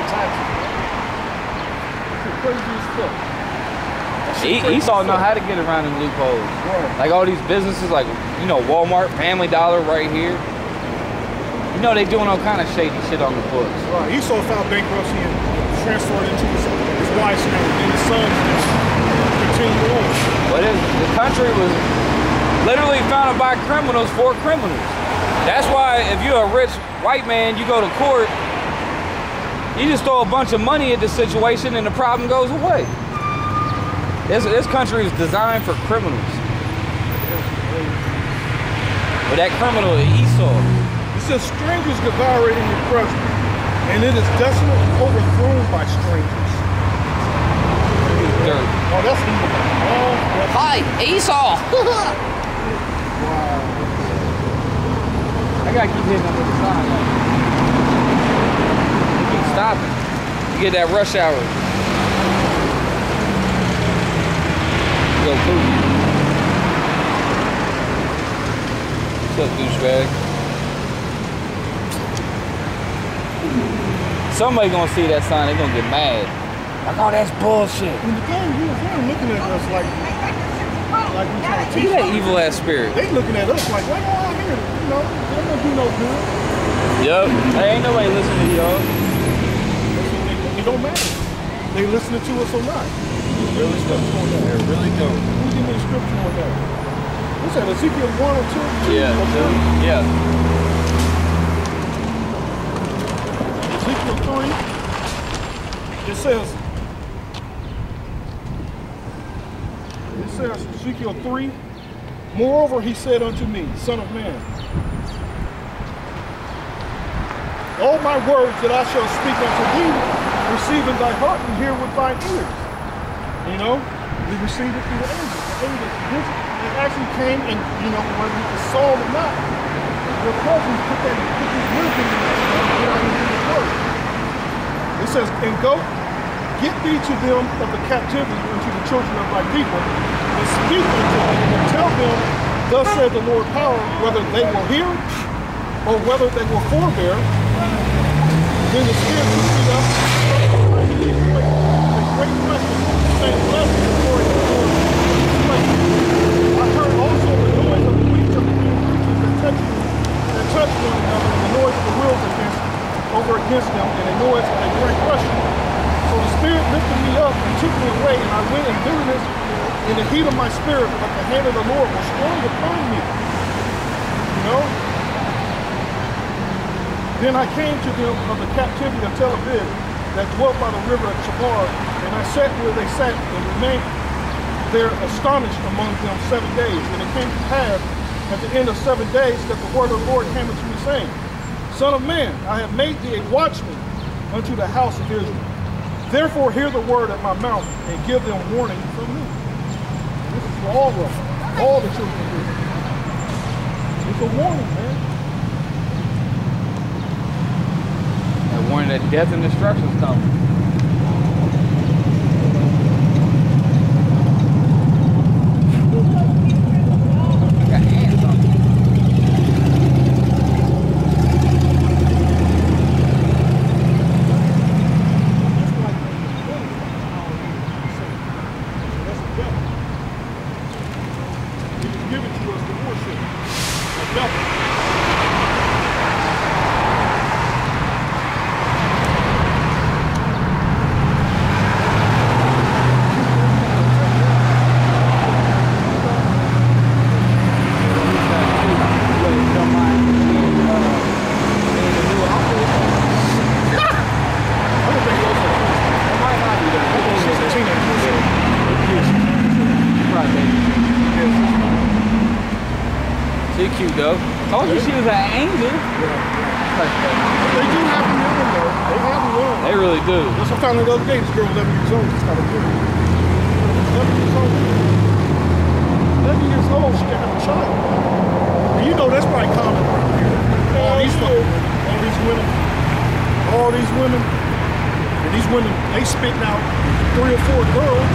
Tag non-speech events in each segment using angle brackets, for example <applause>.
paying taxes. It's crazy as fuck. E- Esau know how to get around in loopholes. Right. Like all these businesses, like you know Walmart, Family Dollar, right here. You know they doing all kind of shady shit on the books. Right. Esau filed bankruptcy and transferred into his, his wife's name, and his sons just continue on. But it, the country was literally founded by criminals for criminals. That's why if you're a rich white man, you go to court, you just throw a bunch of money at the situation and the problem goes away. This, this country is designed for criminals. But that criminal Esau. It says strangers devour it in your presence, and it is desolate and overthrown by strangers. Dirt. Oh, that's evil. Oh, that's Hi, Esau. <laughs> I gotta keep hitting up with the sign. Though. You keep stopping. You get that rush hour. Go poop. What's up, douchebag? Somebody gonna see that sign, they gonna get mad. Like, oh, that's bullshit. And the thing is, they're looking at us like, like we trying to Look at that evil ass spirit. They looking at us like, why y'all out here? You know, they don't do no good. Yup. Hey, ain't nobody listening to y'all. It, it don't matter. They listening to us or not. Really don't. They really don't. Who give me the scripture on that? What's that? Ezekiel 1 or 2? Yeah, yeah. Ezekiel 3. It says, it says, Ezekiel 3, Moreover, he said unto me, Son of man, all my words that I shall speak unto thee, receive in thy heart and hear with thine ears. You know, we received it through the angels. The it actually came and, you know, whether you saw or not, your cousins put that, put this wisdom in the word. It says, and go, get thee to them of the captivity unto the children of thy people, and speak unto them, and tell them, thus said the Lord power, whether they will hear or whether they will forbear. Then the Spirit a great question, the the. I heard also the noise of the of the creatures that and the noise of the wheels over against them, and a noise of great. So the Spirit lifted me up and took me away, and I went in the heat of my spirit, but the hand of the Lord was strong upon me. You know? Then I came to them of the captivity of Tel Aviv that dwelt by the river of Chebar, and I sat where they sat and remained there astonished among them seven days. And it came to pass at the end of seven days that the word of the Lord came unto me, saying, Son of man, I have made thee a watchman unto the house of Israel. Therefore hear the word at my mouth and give them warning from me. This is for all of them, all the children of Israel. It's a warning, man. That warning that death and destruction is coming. Got hands on it. That's like That's the devil. He was given to us to worship. The devil. I don't think those are I think those are teenagers. She cute though. Told you she was an angel. They do have them in them though. They have them in They really do. That's what I found out the other day. This girl 11 years old just got a kid. 11 years old. 11 years old, she got a child. And you know that's probably common around here. All these women, all these women, all these women, and these women, they spitting out three or four girls,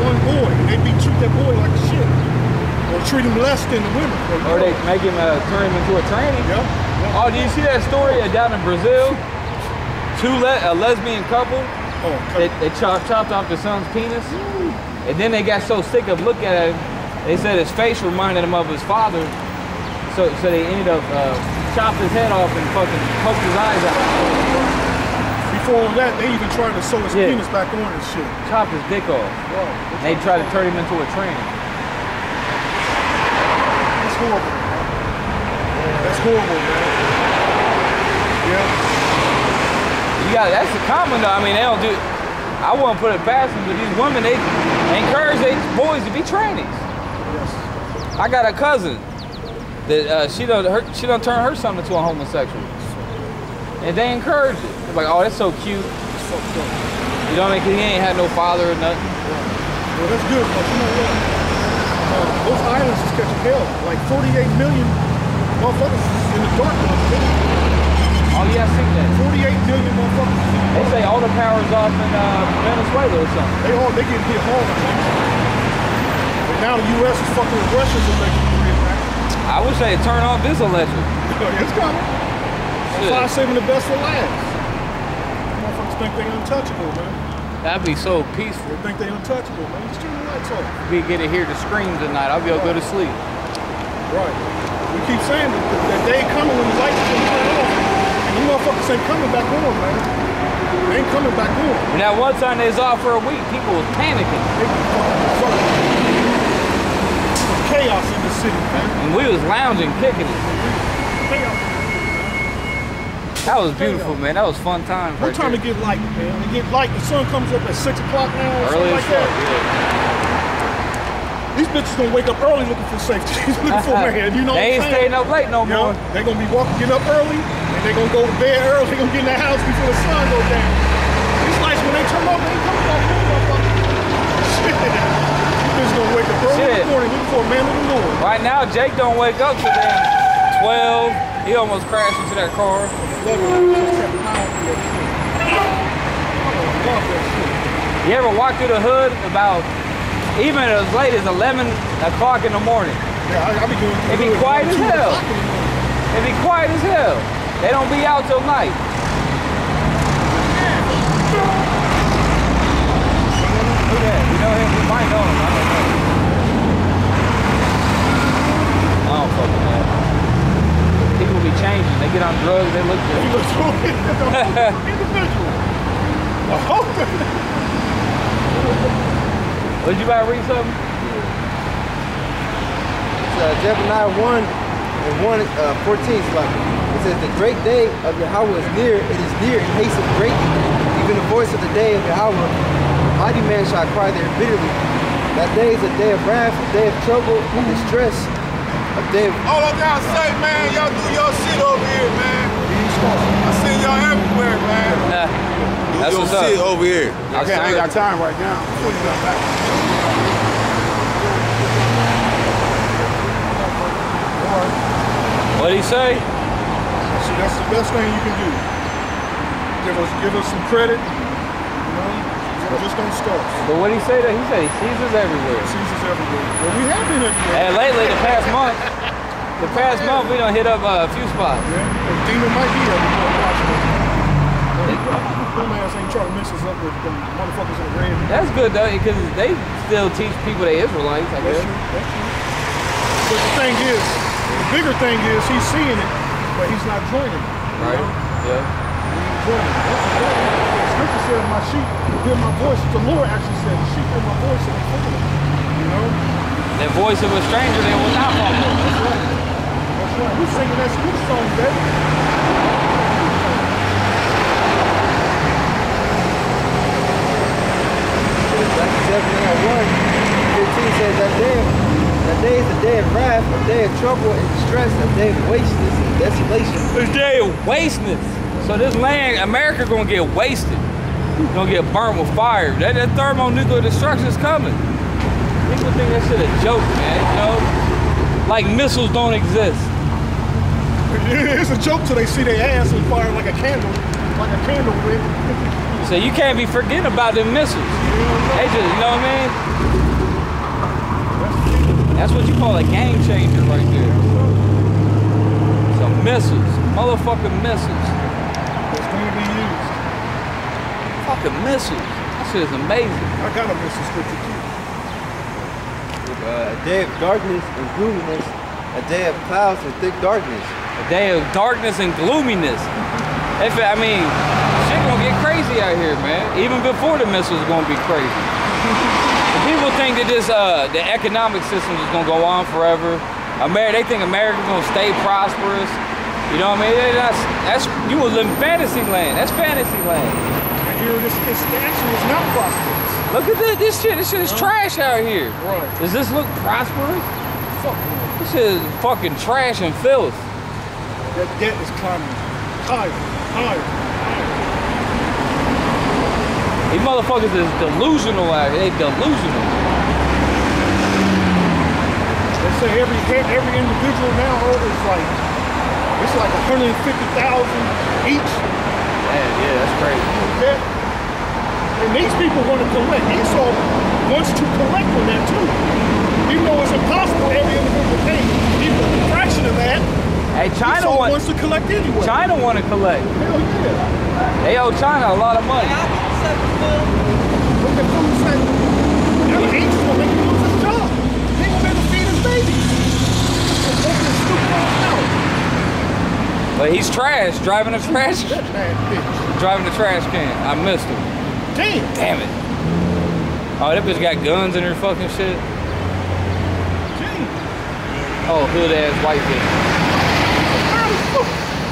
one boy, and they be treat that boy like shit. Or treat him less than the women. Or they make him uh, turn him into a tranny. Yeah. Oh, did you see that story down in Brazil? <laughs> two le- a lesbian couple. Oh, They, they chopped, chopped off the son's penis, and then they got so sick of looking at him, they said his face reminded them of his father. So, so they ended up uh, chopped his head off and fucking poked his eyes out, before that, they even tried to sew his Yeah. penis back on and shit. chopped his dick off. And they tried to turn him into a train. That's horrible. That's horrible, man. Yeah. That's the common though. I mean, they don't do. I wouldn't put it past them, but these women they, encourage these boys to be trannies. Yes. I got a cousin that uh, she don't her, she don't turn her son into a homosexual, and they encourage it. They're like, oh, that's so cute. Fucked up. You know what I mean? 'Cause he ain't had no father or nothing. Yeah. Well, that's good, but you know what? Uh, those islands is catching hell. Like 48 million motherfuckers in the dark. Oh yeah, I see that. 48 million motherfuckers. They say all the power's off in uh, Venezuela or something. They all they getting hit hard. But now the U.S. is fucking with Russia's electric grid, man. I wish they would turn off this electric. <laughs> it's coming. That's why I'm saving the best for last. Motherfuckers think they're untouchable, man. That'd be so peaceful. They think they untouchable, man. Just turn the lights off. We get to hear the screams at night. I'll be able to go to sleep. Right. We keep saying that that day coming when the lights are turn off. Motherfuckers ain't coming back on, man. They ain't coming back on. And that one time they was off for a week, people was panicking. They fucking fucking chaos in the city, man. And we was lounging, kicking it. Chaos. That was beautiful, man. That was fun time. What time to get light, man? They get light. The sun comes up at six o'clock now. Or Early something as like fuck. that. These bitches gonna wake up early looking for safety. <laughs> looking for Yeah. <laughs> man. You know they ain't what I'm saying? staying up late no You know, more. they gonna be walking, getting up early, and they gonna go to bed early. they're gonna get in the house before the sun goes down. These lights, when they turn off, they ain't coming back on, motherfucker. Shit. Bitches gonna wake up early in the morning looking for a man of the Lord. Right now, Jake don't wake up till then 12. He almost crashed into that car. Love it. Just kept pounding that shit. I love that shit. You ever walk through the hood about even as late as 11 o'clock in the morning? Yeah, I, I be going It'd be quiet as hell. o'clock in the morning. It be quiet as hell. They don't be out till night. Who that? You know him? We might know him. I don't know. I don't fuck with that. People be changing. They get on drugs. They look He good. looks so individual. Oh, Would you about to read something? It's uh, Zephaniah 1 and 1, uh, 14 like, it says, The great day of Yahweh is near, it is near and hasten greatly. Even the voice of the day of Yahweh, mighty man shall cry there bitterly. That day is a day of wrath, a day of trouble, and distress, a day of All I gotta say, man, y'all do your shit over here, man. I see y'all everywhere, man. Nah. Do That's your what's up. shit over here. Yes, okay, I ain't sir. got time right now. What'd he say? See, that's the best thing you can do. Give us, give us some credit. You know, just don't start. But what'd he say that? He said he sees us everywhere. Seasons everywhere. Well, we have been everywhere. And lately, the past month, the past month, we done hit up uh, a few spots. Yeah, the demon might be everywhere watching us. Dumbass ain't trying to mix us up with them motherfuckers in the red. That's good though, because they still teach people they Israelites, I That's guess. true. That's true. But the thing is, bigger thing is he's seeing it, but he's not joining. it, Right? know? Yeah. He ain't joining. That's the. The scripture said, "My sheep hear my voice." The Lord actually said, "The sheep hear my voice and they follow." me." You know? The voice of a stranger, they will not follow. That's right. That's right. We're singing that school song, baby. like Zephaniah 1, 15 says, That day, that day is a day of wrath, a day of trouble and distress, a day of wasteness and desolation. A day of wasteness. So this land, America gonna get wasted. Gonna get burnt with fire. That, that thermonuclear destruction is coming. People think that shit a joke, man. You know, like missiles don't exist. <laughs> It's a joke till they see their ass on fire like a candle, like a candle wick. So you can't be forgetting about them missiles. They just, you know what I mean? That's what you call a game changer right there. Some missiles, motherfucking missiles. It's going to be used. fucking missiles. That shit is amazing. I got a missile scripture too. Uh, a day of darkness and gloominess, a day of clouds and thick darkness. A day of darkness and gloominess. If I mean, shit gonna get crazy out here, man. Even before the missiles gonna be crazy. <laughs> People think that this uh the economic system is gonna go on forever. America, they think America's gonna stay prosperous. You know what I mean? That's, that's you will live in fantasy land. That's fantasy land. And here this, this actually is not prosperous. Look at this, this shit. This shit is trash out here. Right. Does this look prosperous? Fuck. This shit is fucking trash and filth. That debt is climbing higher, higher. These motherfuckers is delusional out here. They delusional. They say every every individual now is like it's like 150,000 each. Man, yeah, that's crazy. debt. And these people want to collect. Esau wants to collect on that too. Even though it's impossible every individual to pay even a fraction of that, Hey, China Esau want, wants to collect anyway. China want to collect. Hell yeah. They owe China a lot of money. Look at food say, now the agents will make him lose his job. He will never feed his babies. Open his stupid ass mouth. But he's trash, driving a trash, driving a trash can. I missed him. Damn. Damn it. Oh, that bitch got guns in her fucking shit. Damn. Oh, hood ass white bitch.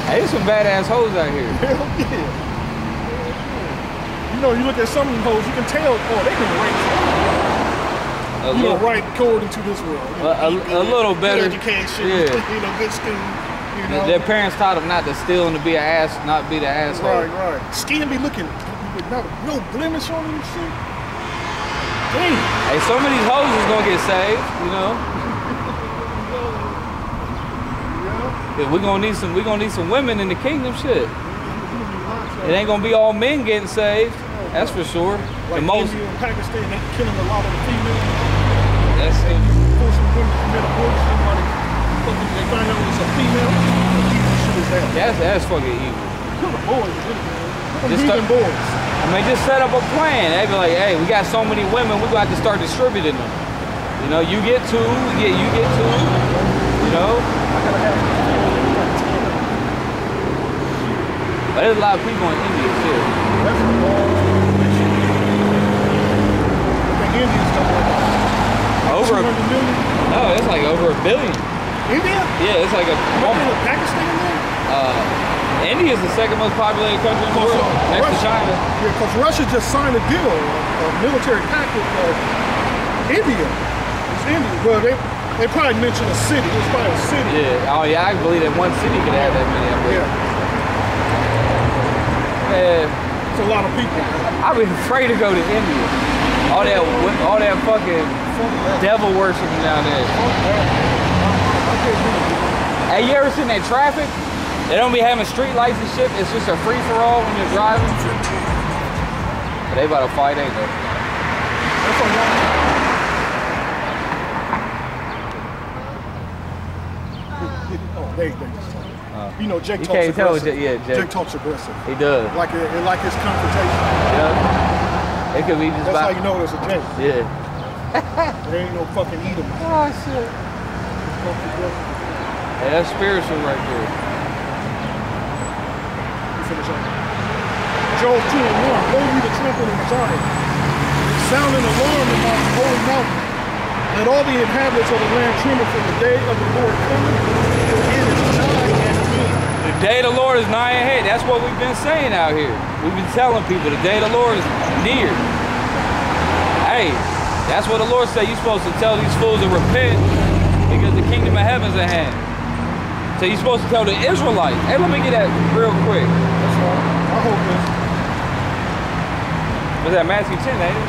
Hey, there's some badass hoes out here. Hell yeah. You know, you look at some of them hoes, you can tell, oh, they can. A You know, right according to this world. You know, a, a, a little better. education. Yeah. <laughs> You know, good school. You know. Their parents taught them not to steal and to be an ass, not be the asshole. Right, right. Skin be looking with no, blemish on them and shit. Damn. Hey, some of these hoes is gonna get saved, you know. Yeah. Yeah, we gonna need some. We gonna need some women in the kingdom. Shit, it ain't gonna be all men getting saved. That's for sure. Like the most. India and Pakistan, they killing a lot of the females. That's it. Forcing women to commit abortion. Somebody fucking, they find out it's a female. What evil shit is that? That's that's fucking evil. Kill the boys. Just start- boys. I mean, just set up a plan. They be like, hey, we got so many women, we got to start distributing them. You know, you get two, you get you get two. You know, I gotta have but there's a lot of people in India too. That's a long mission. I think India's like Over a, 200 million. no, it's like over a billion. India? Yeah, it's like a. Nothing with Pakistan there? Uh, India is the second most populated country in the world, uh, next to China. Yeah, because Russia just signed a deal, a, a military pact with uh, India. It's India. Well, they, they probably mentioned a city. It's probably a city. Yeah. Oh yeah, I believe that one city could have that many. I believe. Yeah. It's a lot of people. I've been afraid to go to India. All that, all that fucking devil worshiping down there. Hey, you ever seen that traffic? They don't be having street lights and shit. It's just a free for all when you're driving. But they about to fight, ain't they? Oh, they, they just talk. you know, Jake You talks can't tell. aggressive. Jake- Yeah, Jake. Jake talks aggressive. He does. Like it, it like his confrontation. Yeah. It could be just That's how you know there's a Jake. Yeah. There ain't no fucking Edom. Oh shit. Talks aggressive. Hey, that's spiritual right there. You finish on. Joel 2 and 1. Go ye the trumpet in Zion. Sound an alarm in my holy mountain. Let all the inhabitants of the land tremble for the day of the Lord coming. For it is nigh at hand. The day of the Lord is nigh ahead. That's what we've been saying out here. We've been telling people the day of the Lord is near. Hey, that's what the Lord said. You're supposed to tell these fools to repent because the kingdom of heaven's at hand. So you're supposed to tell the Israelites. Hey, let me get that real quick. That's all. I hope this. Was that Matthew 10, ain't it?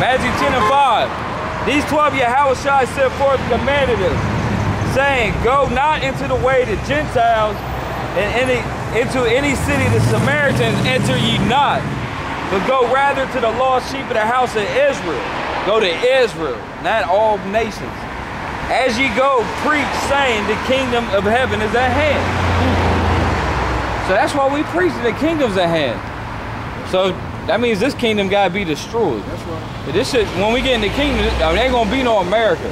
Matthew 10 and 5. These 12 Yahushua set forth and commanded us, saying, Go not into the way the Gentiles and any into any city the Samaritans enter ye not, but go rather to the lost sheep of the house of Israel. Go to Israel, not all nations. As ye go, preach, saying, The kingdom of heaven is at hand. So that's why we preach the kingdom's at hand. So that means this kingdom gotta be destroyed. That's right. This shit, when we get in the kingdom, uh, I mean, ain't gonna be no America.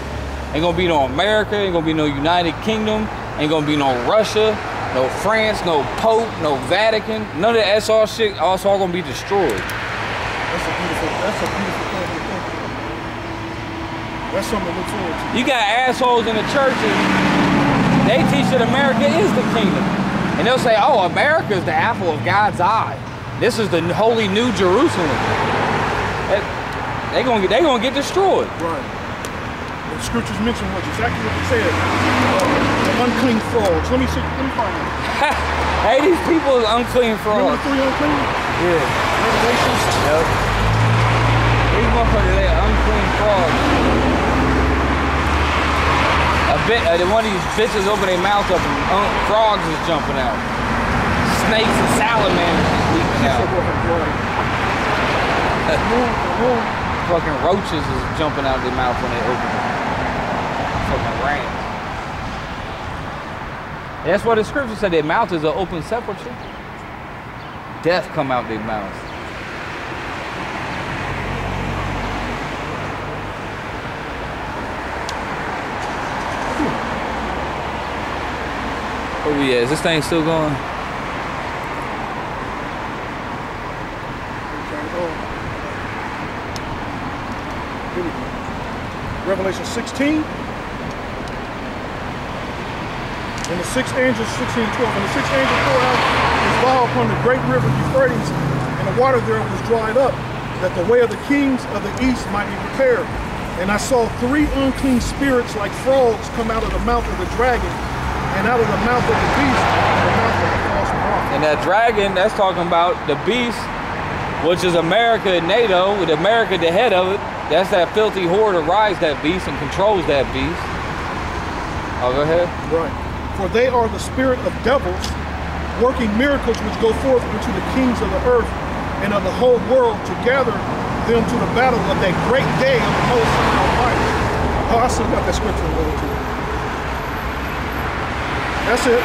Ain't gonna be no America. Ain't gonna be no United Kingdom. Ain't gonna be no Russia, no France, no Pope, no Vatican. None of that. That's all shit. It's all gonna be destroyed. That's a beautiful. That's a beautiful thing to think. about. That's something to look forward to. You got assholes in the churches. They teach that America is the kingdom, and they'll say, "Oh, America is the apple of God's eye. This is the holy New Jerusalem." They, they gonna get. They gonna get destroyed. Right. The scriptures mention what exactly what it said. Uh, unclean frogs. Let me see. Let me find out. <laughs> hey, these people is unclean frogs. the three unclean? Yeah. Revelations. Yep. These motherfuckers, they unclean frogs. A bit, uh, one of these bitches open their mouth up and un- frogs is jumping out. Snakes and salamanders is leaping out. <laughs> Fucking roaches is jumping out of their mouth when they open it. That's what the scripture said. Their mouth is an open sepulchre. Death come out their mouth. Oh hmm. yeah, is this thing still going? Revelation 16. And the six angels 16 and 12. And the six angel poured out his vial upon the great river Euphrates, and the water there was dried up, that the way of the kings of the east might be prepared. And I saw three unclean spirits like frogs come out of the mouth of the dragon, and out of the mouth of the beast, and the mouth of the false prophet. And that dragon, that's talking about the beast, which is America and NATO, with America the head of it. That's that filthy whore that rides that beast and controls that beast. Oh, go ahead. Right. For they are the spirit of devils, working miracles which go forth unto the kings of the earth and of the whole world to gather them to the battle of that great day of the Most High Almighty. Oh, I still got that scripture a little too. That's it.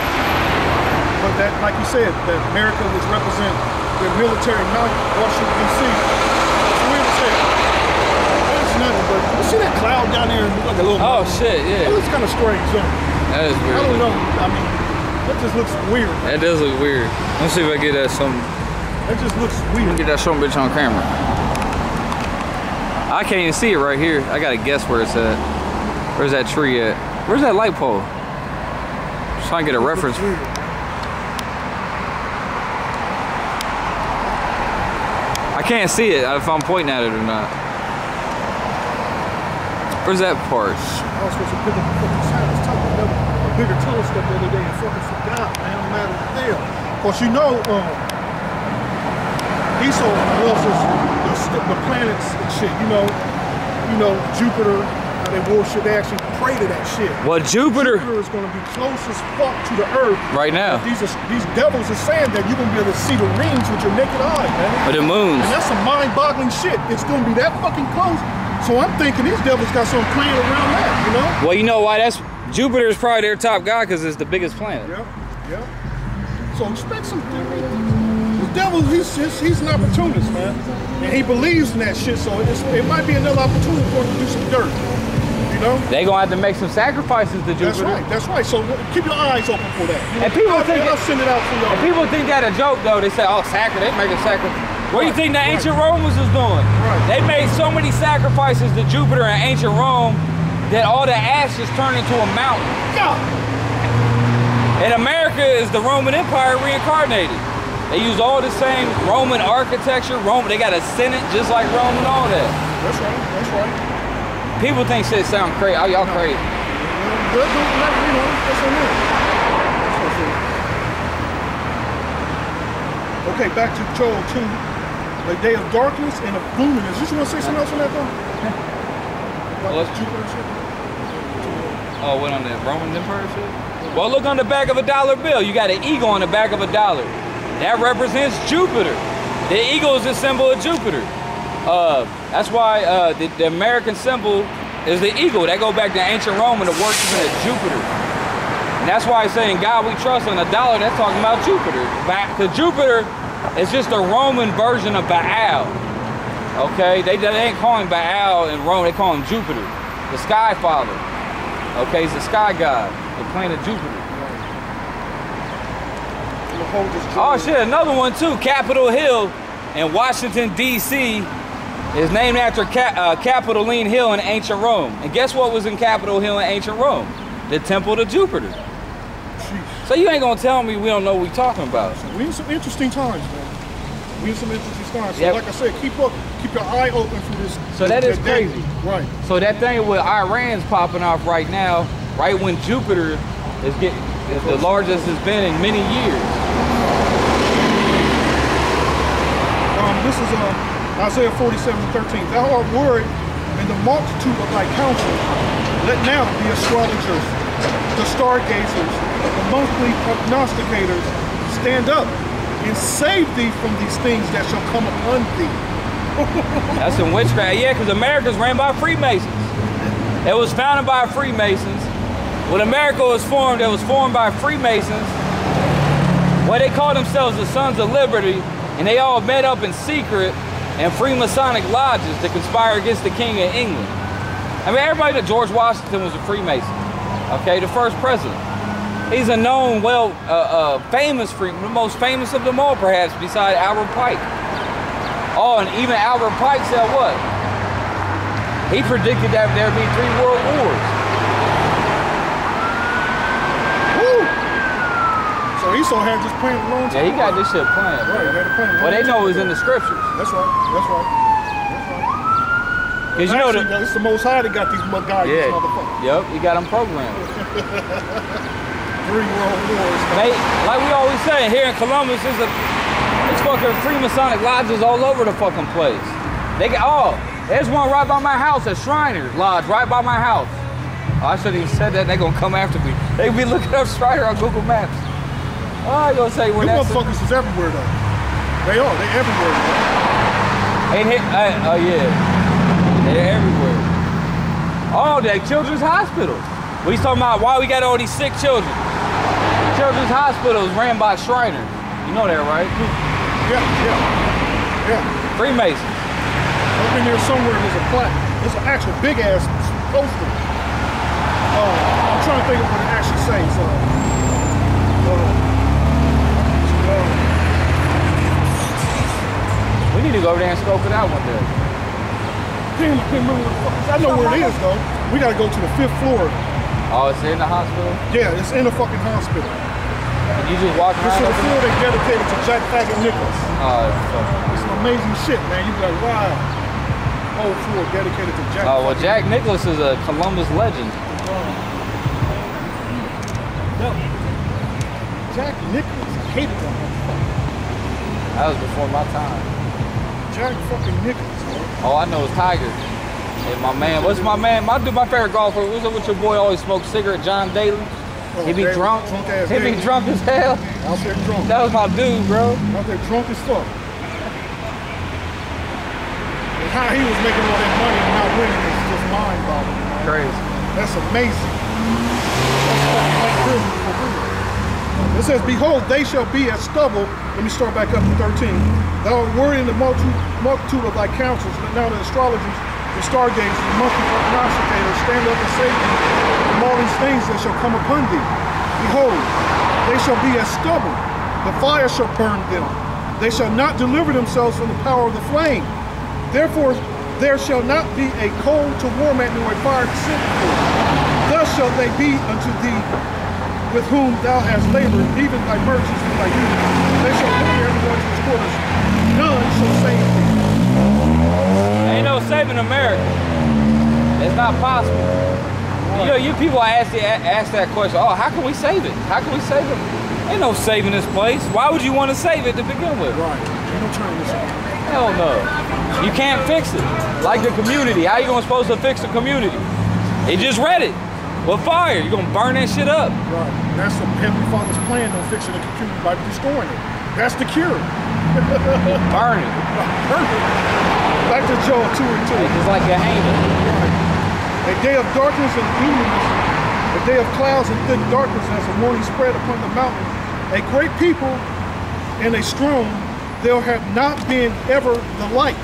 But that, like you said, that America would represent the military might, Washington D.C. It's weird to say. It's nothing, but you see that cloud down there? Like a little. Oh mountain? shit, It looks kind of strange, it? That is I weird. don't know. I mean, that just looks weird. That does look weird. Let's see if I get that some That just looks weird. get that some bitch on camera. I can't even see it right here. I gotta guess where it's at. Where's that tree at? Where's that light pole? Just trying to get a reference. I can't see it if I'm pointing at it or not. Where's that part? Bigger telescope the other day and fucking forgot, man. I'm mad at the deal. Of you know, um, Esau loves the, the planets and shit. You know, you know, Jupiter, how they worship, they actually pray to that shit. Well, Jupiter Jupiter is going to be close as fuck to the Earth. right now. These are, these devils are saying that you're going to be able to see the rings with your naked eye, man. Or the moons. And that's some mind-boggling shit. It's gonna be that fucking close. So I'm thinking these devils got some plan around that, you know? Well, you know why? That's Jupiter is probably their top guy because it's the biggest planet. Yeah, yeah. So expect some. The devil, he's just, he's an opportunist, man, and he believes in that shit. So it might be another opportunity for him to do some dirt, you know? They gonna have to make some sacrifices to Jupiter. That's right. That's right. So keep your eyes open for that. You And people I'll, think I'll send it out for And y'all. people think that a joke though. They say, "Oh, sacri- they make a sacrifice." What do you think the ancient Romans was doing? Right. They made so many sacrifices to Jupiter in ancient Rome that all the ashes turn into a mountain. God. And America is the Roman Empire reincarnated. They use all the same Roman architecture. Rome, they got a Senate just like Rome and all that. That's right. That's right. People think shit sound crazy. Oh, y'all crazy. Good, good, like, you know, that's on them. That's on them. Okay, back to Joel 2. The day of darkness and of gloominess. Did you want to say something else on that, though? What? this Jupiter shit? Oh, what on the Roman Empire shit? Well, look on the back of a dollar bill. You got an eagle on the back of a dollar. That represents Jupiter. The eagle is a symbol of Jupiter. Uh, that's why uh, the, the American symbol is the eagle. That go back to ancient Rome and the worshiping of Jupiter. And that's why I say in God we trust and a dollar, that's talking about Jupiter. Because Jupiter is just a Roman version of Baal. Okay, they, they ain't calling Baal in Rome, they call him Jupiter, the sky father. Okay, he's the sky god, the planet Jupiter. We'll hold this Oh shit, another one too. Capitol Hill in Washington D.C. is named after Ca- uh, Capitoline Hill in ancient Rome. And guess what was in Capitol Hill in ancient Rome? The temple to Jupiter. Jeez. So you ain't gonna tell me we don't know what we talking about. So we in some interesting times, man. We in some interesting times. So Yep. like I said, keep up, keep your eye open for this. So that is crazy. Right. So that thing with Iran's popping off right now, right when Jupiter is getting is the largest it's been in many years. Um, this is uh, Isaiah 47, 13. Thou art worried in the multitude of thy counsel. Let now the astrologers, the stargazers, the monthly prognosticators stand up and save thee from these things that shall come upon thee. That's in witchcraft. Yeah, because America's ran by Freemasons. It was founded by Freemasons. When America was formed, it was formed by Freemasons. What they call themselves the Sons of Liberty, and they all met up in secret in Freemasonic lodges to conspire against the King of England. I mean, everybody that George Washington was a Freemason. Okay, the first president. He's a known, well, uh, uh, famous free, the most famous of them all, perhaps, beside Albert Pike. Oh, and even Albert Pike said what? He predicted that there'd be three world wars. Woo! So Esau had this plan a long time. Yeah, he got this shit planned. Right, he had a plan. Well, they know it's in the scriptures. That's right. That's right. That's right. Cause you know the, it's the Most High that got these guys, yeah, motherfuckers. yep, he got them programmed. <laughs> Three world wars. They, like we always say, here in Columbus, there's a, fucking Freemasonic lodges all over the fucking place. They got, oh, there's one right by my house, a Shriners Lodge, right by my house. Oh, I shouldn't even said that. They gonna come after me. They be looking up Shriner on Google Maps. Oh, I gonna say where Them that's. motherfuckers is everywhere though. They are. They everywhere. Ain't hit, uh, oh yeah, they're everywhere. Oh, that children's hospital. We talking about why we got all these sick children. Children's hospital is ran by Shriners. You know that, right? Yeah, yeah, yeah. Freemasons. Up in there somewhere there's a plaque. There's an actual big ass poster. Uh, I'm trying to think of what it actually says. Uh, uh, We need to go over there and scope it out one day. damn, I can't remember what the fuck. I know where it is though. We gotta go to the fifth floor. Oh, it's in the hospital. Yeah, it's in the fucking hospital. And you just walk This is a field they dedicated to Jack Faggot Nicklaus. Oh. It's some amazing shit, man. You be like, wow. Whole floor dedicated to Jack. Oh, well, Jack Nicklaus is a Columbus legend. No. Jack Nicklaus. I hated that. That was before my time. Jack fucking Nicklaus, man. All I know is Tiger. And my man, what's my man? My dude, my favorite golfer. What's up with your boy? Always smokes cigarette, John Daly. Oh, He be drunk. drunk ass He be drunk as hell. Out there drunk. That was my dude, bro. Out there drunk as fuck. And how he was making all that money and not winning is just mind-boggling. Crazy. That's amazing. That's fucking like prison for real. It says, Behold, they shall be as stubble. Let me start back up to 13. Thou art worried in the multitude, multitude of thy counsels. But now the astrologers, the stargazers, the monthly prognosticators stand up and say thee all these things that shall come upon thee. Behold, they shall be as stubble. The fire shall burn them. They shall not deliver themselves from the power of the flame. Therefore, there shall not be a coal to warm at, nor a fire to sit before. Thus shall they be unto thee with whom thou hast labored, even thy merchants and thy youth. They shall bring everyone to his quarters. None shall save thee. Ain't no saving America. It's not possible. You know, you people ask, the, ask that question, oh, how can we save it? How can we save it? Ain't no saving this place. Why would you want to save it to begin with? Right. Ain't no turning this. Hell no. You can't fix it. Like the community. How you gonna supposed to fix the community? They just read it. With fire, you gonna burn that shit up. Right. That's the Heavenly Father's plan on fixing the computer by destroying it. That's the cure. Burn it. <laughs> Burn it. Back to Joel 2 and 2. It's like Gehenna. A day of darkness and gloominess, a day of clouds and thick darkness as the morning spread upon the mountain. A great people and a strong, there have not been ever the like.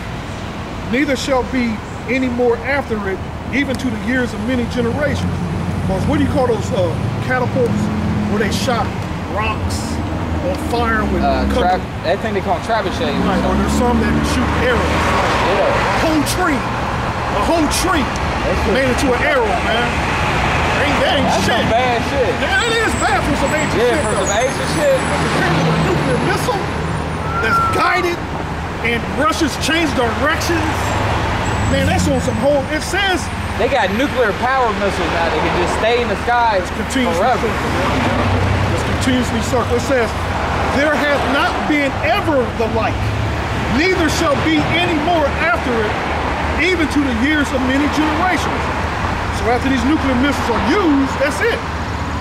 Neither shall be any more after it, even to the years of many generations. Because what do you call those uh, catapults where they shot rocks on fire with Uh, trap, that thing they call trebuchet. Right, or there's some that shoot arrows. Yeah. A whole tree, a whole tree made it to an arrow, man. Ain't that ain't That's shit. some bad shit. Yeah, it is bad for some ancient Yeah, shit. for though. some ancient shit. Compared to a nuclear missile that's guided and Russia's changed directions. Man, that's on some whole. It says They got nuclear power missiles now. They can just stay in the sky continuously forever. circle. It's continuously circle. It says, there hath not been ever the like, neither shall be any more after it, even to the years of many generations. So after these nuclear missiles are used, that's it.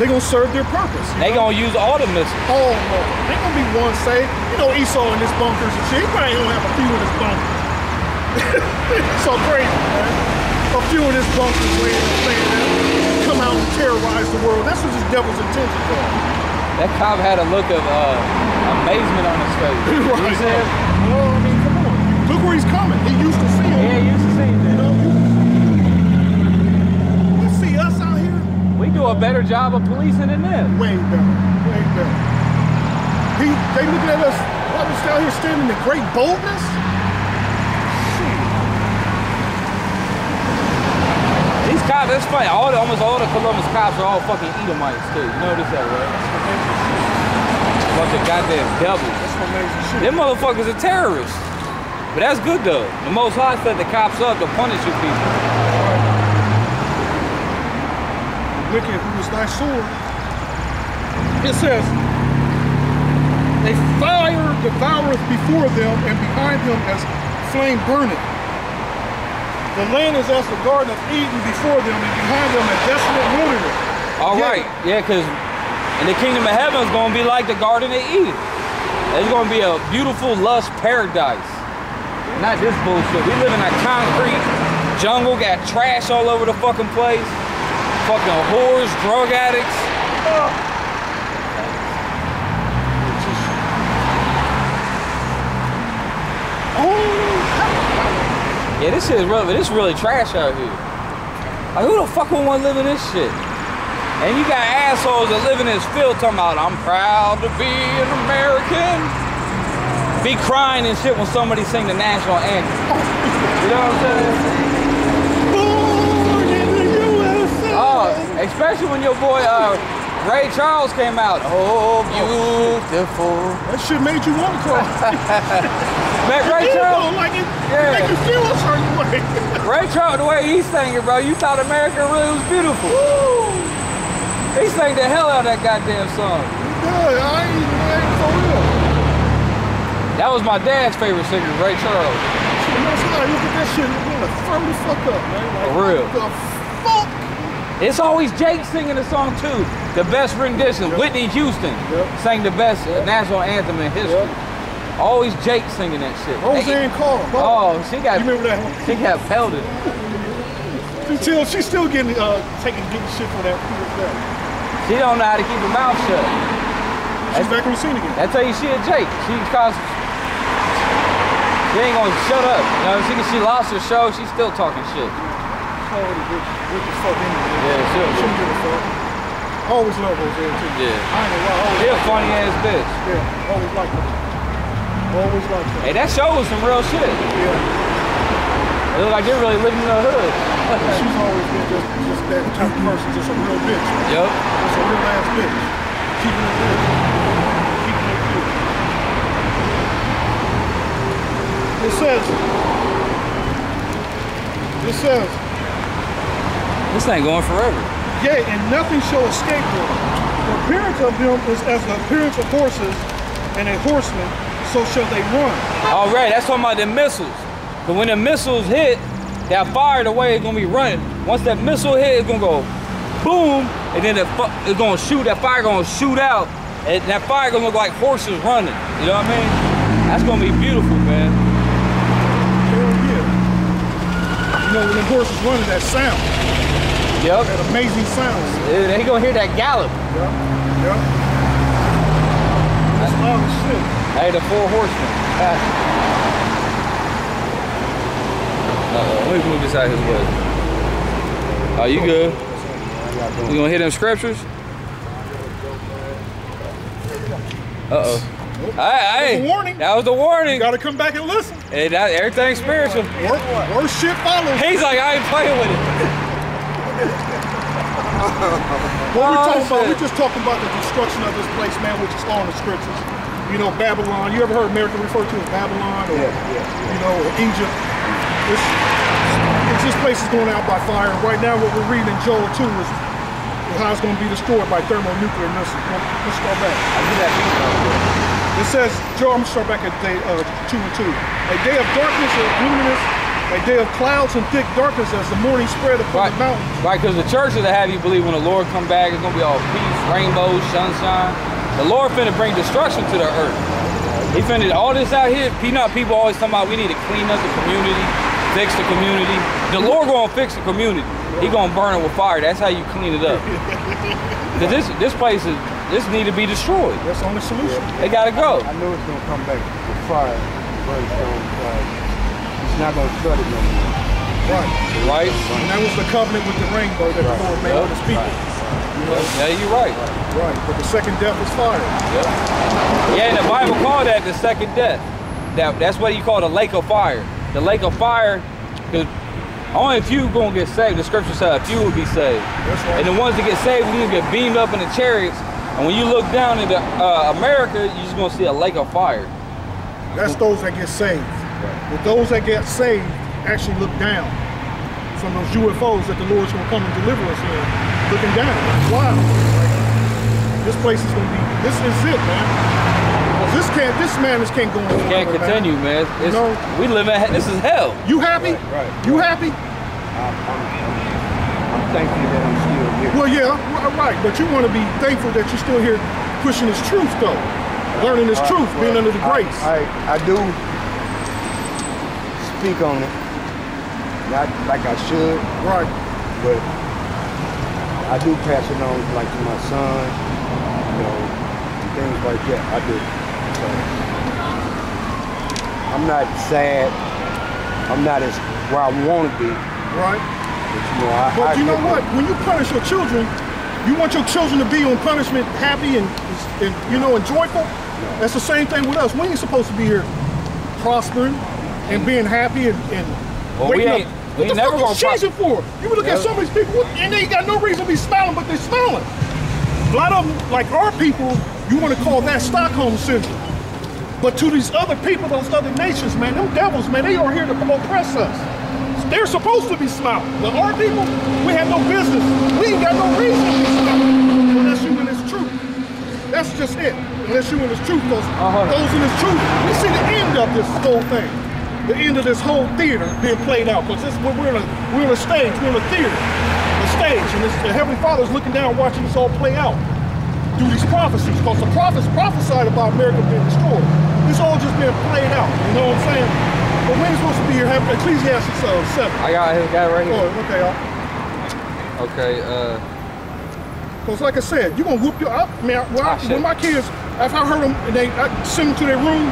They're gonna serve their purpose. They know? gonna use all the missiles. all of them. Ain't gonna be one safe. You know Esau in his bunkers and shit. He probably gonna have a few in his bunkers. <laughs> so crazy, man. A few in his bunkers laying that come out and terrorize the world. That's what this devil's intentions are. That cop had a look of uh, amazement on his face. <laughs> You right. see him? Well, I mean, come on. Look where he's coming. He used to see him. Yeah, you see You that. know, you, you see us out here We do a better job of policing than them. way better, way better. He, they looking at us, while we're out here standing in great boldness. Shit. These cops, that's funny. All the, almost all the Columbus cops are all fucking Edomites too. You notice that, right? Bunch of goddamn devils. That's amazing shit. Them motherfuckers are terrorists. But that's good though. The Most High set the cops up to punish you people. wicked who is thy sword. It says, a fire devoureth before them, and behind them as flame burneth. The land is as the garden of Eden before them, and behind them a desolate wilderness. All Yea, right, yeah, because in the kingdom of heaven is going to be like the Garden of Eden. It's going to be a beautiful, lush paradise. Not this bullshit. We live in a concrete jungle, got trash all over the fucking place. Fucking whores, drug addicts. Oh, Yeah, this shit is really, this really trash out here. Like, who the fuck would want to live in this shit? And you got assholes that live in this field talking about, I'm proud to be an American. Be crying and shit when somebody sing the national anthem. You know what I'm saying? born in the USA. Oh, especially when your boy uh, Ray Charles came out. Oh, beautiful. That shit made you want to cry. <laughs> Man, Ray You Charles, like it, Yeah. make you feel a certain way. <laughs> Ray Charles, the way he sang it, bro, you thought America really was beautiful. He sang the hell out of that goddamn song. Yeah, I ain't, I ain't for real. That was my dad's favorite singer, Ray Charles. Shit, man, somebody look at that shit and to throw the fuck up, man. Like, For real. what The fuck? It's always Jake singing the song too. The best rendition. Yep. Whitney Houston Yep. sang the best uh, national anthem in history. Always Jake singing that shit. Roseanne bro. Oh, she got You remember that one? she got pelted. She still, she's still getting, uh, taking, getting shit for that. She don't know how to keep her mouth shut. She's back on the scene again. I tell you, she a Jake. She cause she ain't gonna shut up. You know, she she lost her show. She's still talking shit. She's already rich, rich as fuck anyway. Yeah, She sure. don't give a fuck. Always love Roseanne too. Yeah. I ain't gonna lie. She a funny ass bitch. yeah, always liked her. Always liked her. Hey, that show was some real shit. Yeah. It looked like they're really living in the hood. <laughs> She's always been just, just that type of person, just a real bitch. Yup. Just a real ass bitch. Keeping it real. Keeping it real. It says, it says, This ain't going forever. Yea, and nothing shall escape them. The appearance of them is as the appearance of horses, and a horseman, so shall they run. All right, that's talking about the missiles. But when the missiles hit, that fire, the way it's gonna be running. Once that missile hit, it's gonna go boom, and then it it's gonna shoot. That fire gonna shoot out, and that fire gonna look like horses running. You know what I mean? That's gonna be beautiful, man. Hell yeah. You know, when the horses running, that sound. Yep. That amazing sound. Dude, they gonna hear that gallop. Yep. Yep. That's loud as shit. Hey, the four horsemen. Uh-oh, let me move this out his way. Are you good? You gonna hit them scriptures? Uh-oh. Hey, hey, a warning. that was the warning. You gotta come back and listen. Hey, that, everything's spiritual. Work, worse shit follows. He's like, I ain't playing with it. <laughs> What we Oh, talking about? We shit. just talking about the destruction of this place, man, which is all in the scriptures. You know, Babylon. You ever heard America referred to as Babylon or Yeah, yeah, you know, or Egypt? It's, it's this place is going out by fire. Right now, what we're reading in Joel 2 is how it's going to be destroyed by thermonuclear missiles. Let's start back. It says, Joel, I'm going to start back at day uh, 2 and 2. A day of darkness and luminous, a day of clouds and thick darkness as the morning spread upon Right, the mountains. right, because the church will have you believe when the Lord come back, it's gonna be all peace, rainbows, sunshine. The Lord finna bring destruction to the earth. He finna all this out here. You know, people always talking about we need to clean up the community, fix the community. The Lord gonna fix the community. He gonna burn it with fire. That's how you clean it up. <laughs> 'Cause this this place is this need to be destroyed. That's the only solution. They gotta go. I know it's gonna come back with fire, brimstone, fire. Uh, it's not gonna flood it no more. Right. Right? And that was the covenant with the rainbow that the Lord made with his people. Yeah, you're right. Right. But the second death is fire. Yeah, and the Bible called that the second death. That that's what you call the lake of fire. The lake of fire, because only a few gonna get saved. The scripture said a few will be saved. That's right. And the ones that get saved, we gonna get beamed up in the chariots. And when you look down into uh, America, you're just gonna see a lake of fire. That's those that get saved. But those that get saved actually look down from those UFOs that the Lord's gonna come and deliver us in. Looking down. Wow. Like, this place is gonna be this is it, man. This can't this man madness can't go on. Can't continue, man. It's, No. We live in this is hell. You happy? right, You happy? I'm, I'm, I'm thankful that I'm still here. Well, yeah, right. But you want to be thankful that you're still here pushing this truth, though. Learning this uh, truth, being under the grace. I, I, do speak on it, not like I should, right. but I do pass it on like to my son, you know, things like that. I do. So, I'm not sad. I'm not as where I want to be, Right. But you know, I. But I you know what? When you punish your children, you want your children to be on punishment happy and, and you know and joyful. That's the same thing with us. We ain't supposed to be here prospering and being happy and, and Well, we waking ain't- up. we What the never fuck is changing for? You look at Yeah. some of these people and they ain't got no reason to be smiling, but they're smiling. A lot of them, like our people, you want to call that Stockholm syndrome. But to these other people, those other nations, man, them devils, man, they are here to oppress us. They're supposed to be smiling. But our people, we have no business. We ain't got no reason to be smiling unless you in this truth. That's just it. Unless you in this truth, those, Uh-huh. those in this truth, we see the end of this whole thing. The end of this whole theater being played out. Because this we're in a we're in a stage, we're in a theater. A stage. And this, the Heavenly Father's looking down watching this all play out through these prophecies, because the prophets prophesied about America being destroyed. It's all just being played out. You know what I'm saying? But ain't supposed to be here having Ecclesiastes uh, 7. I got his guy right Oh, here. okay, uh, Okay, uh, Because like I said, you're going to whoop your up. Man, when, I, Ah, when my kids, if I heard them and they I send them to their room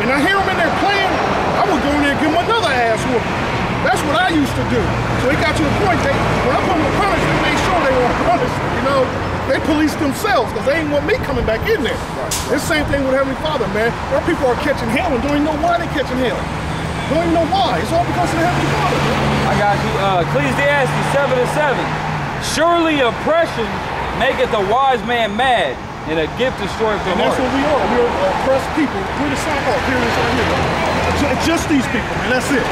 and I hear them in there playing, I would go in there and give them another ass whooping. That's what I used to do. So it got to the point that when I put them to punish, they made sure they weren't punished. You know, they policed themselves because they ain't want me coming back in there. It's the same thing with Heavenly Father, man. Our people are catching hell and don't even know why they're catching hell. Don't even know why. It's all because of the Heavenly Father. I got you. Uh, Ecclesiastes 7 and 7. Surely oppression maketh a wise man mad, and a gift destroyeth the And that's what we are. We're oppressed people. We're the it is right here. Just these people, man. That's it.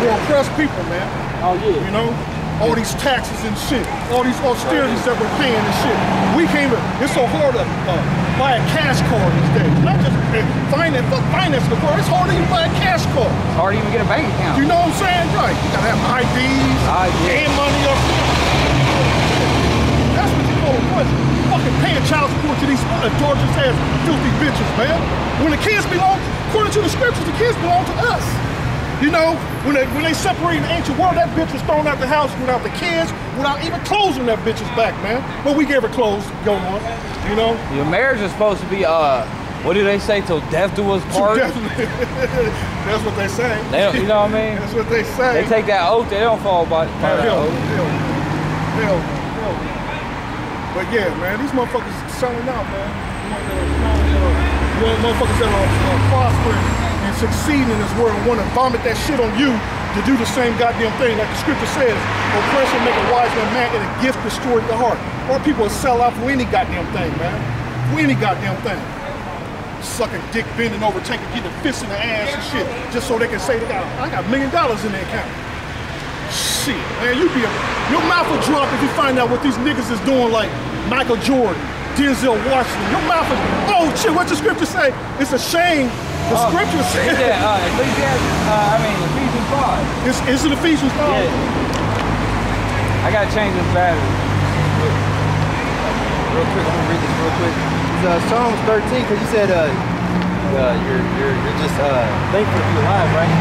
We're oppressed people, man. Oh, yeah. You know? All these taxes and shit. All these austerities that we're paying and shit. We can't it's so hard to uh, buy a cash card these days. Not just uh, finance, fuck finance the car. It's hard to even buy a cash card. It's hard to even get a bank account. You know what I'm saying? Right. You gotta have IDs, yeah. and money up. That's what you call oppression. You fucking paying child support to these uh, ass filthy bitches, man. When the kids belong, according to the scriptures, the kids belong to us. You know, when they when they separated the ancient world, that bitch was thrown out the house without the kids, without even clothes on that bitch's back, man. But we gave her clothes, go on. You know? Your marriage is supposed to be uh, what do they say? Till death do us part. <laughs> That's what they say. They you know what I mean? That's what they say. They take that oath. They don't fall by that Hell, oath. hell, hell, hell. But yeah, man, these motherfuckers selling out, man. You know, they're- you know, motherfuckers that are, are prospering and succeeding in this world and want to vomit that shit on you to do the same goddamn thing. Like the scripture says, oppression make a wise man mad and a gift destroys the heart. Or people will sell out for any goddamn thing, man. For any goddamn thing. Sucking dick, bending over, taking, getting fists in the ass and shit, just so they can say they got, I got a million dollars in their account. Shit, man, you be a, your mouth will drop if you find out what these niggas is doing, like Michael Jordan, Denzel Washington. Your mouth is, oh shit, what the scripture say? It's a shame. The Oh, scripture says, Yeah, uh, Ecclesiastes, uh, I mean Ephesians five. it's, it's in Ephesians 5. Yeah. I gotta change this battery. Real quick, I'm gonna read this real quick. It's uh, Psalms 13, because you said uh, uh, you're, you're, you're just uh, thankful to be alive, right?